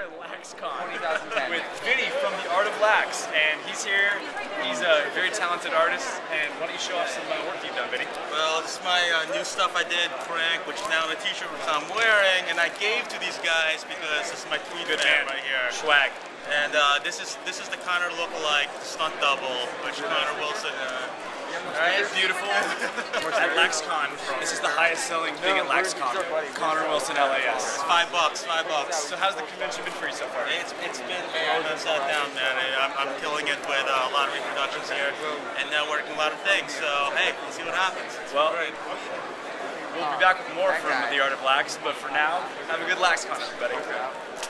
at LaxCon with Vinny from the Art of Lax, and he's here. He's a very talented artist, and why don't you show off some uh, work you've done, Vinny? Well, this is my uh, new stuff I did, Crank, which is now the t-shirt which I'm wearing, and I gave to these guys because this is my tweet Good man right here. Swag. And uh, this is this is the Connor lookalike stunt double, which Connor Wilson. Uh, beautiful. at LaxCon, this is the highest selling thing at LaxCon. Connor Wilson LAS. Five bucks, five bucks. So how's the convention been for you so far? It's, it's been all been sat down, man. I- I'm, I'm killing it with uh, a lot of reproductions here and networking a lot of things. So, hey, we'll see what happens. It's Well, great. We'll be back with more from the Art of Lax, but for now, have a good LaxCon, everybody.